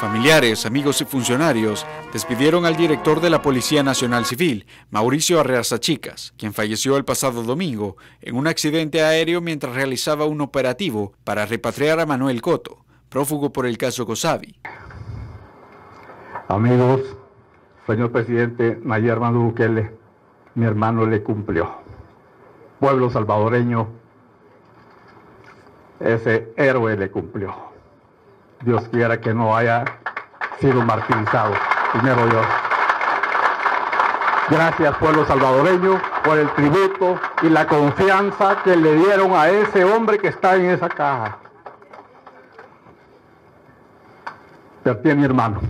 Familiares, amigos y funcionarios despidieron al director de la Policía Nacional Civil, Mauricio Arreaza Chicas, quien falleció el pasado domingo en un accidente aéreo mientras realizaba un operativo para repatriar a Manuel Coto, prófugo por el caso Cosavi. Amigos, señor presidente Nayib Armando Bukele, mi hermano le cumplió. Pueblo salvadoreño, ese héroe le cumplió. Dios quiera que no haya sido martirizado. Primero Dios. Gracias pueblo salvadoreño por el tributo y la confianza que le dieron a ese hombre que está en esa caja. Perdí a mi hermano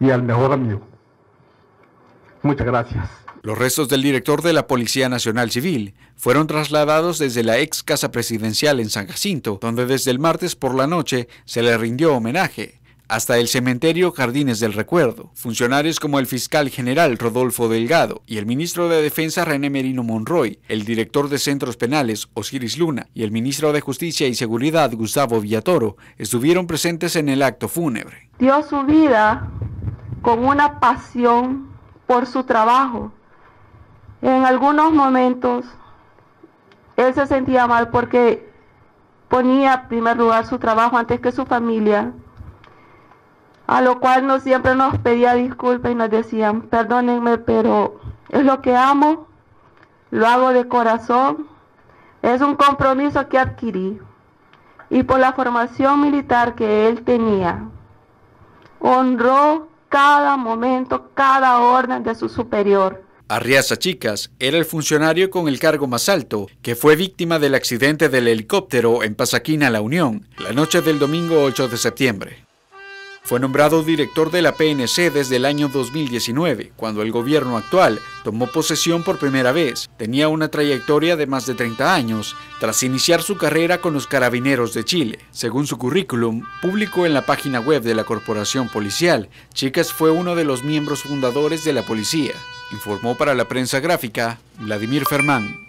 y al mejor amigo. Muchas gracias. Los restos del director de la Policía Nacional Civil fueron trasladados desde la ex casa presidencial en San Jacinto, donde desde el martes por la noche se le rindió homenaje, hasta el cementerio Jardines del Recuerdo. Funcionarios como el fiscal general Rodolfo Delgado y el ministro de Defensa René Merino Monroy, el director de centros penales Osiris Luna y el ministro de Justicia y Seguridad Gustavo Villatoro estuvieron presentes en el acto fúnebre. Dio su vida con una pasión por su trabajo en algunos momentos él se sentía mal porque ponía en primer lugar su trabajo antes que su familia, a lo cual no siempre nos pedía disculpas y nos decían, perdónenme, pero es lo que amo, lo hago de corazón, es un compromiso que adquirí y por la formación militar que él tenía, honró cada momento, cada orden de su superior. Arriaza Chicas era el funcionario con el cargo más alto, que fue víctima del accidente del helicóptero en Pasaquina, La Unión, la noche del domingo 8 de septiembre. Fue nombrado director de la PNC desde el año 2019, cuando el gobierno actual tomó posesión por primera vez. Tenía una trayectoria de más de 30 años, tras iniciar su carrera con los Carabineros de Chile. Según su currículum, público en la página web de la Corporación Policial, Chicas fue uno de los miembros fundadores de la policía. Informó para la prensa gráfica Vladimir Fermán.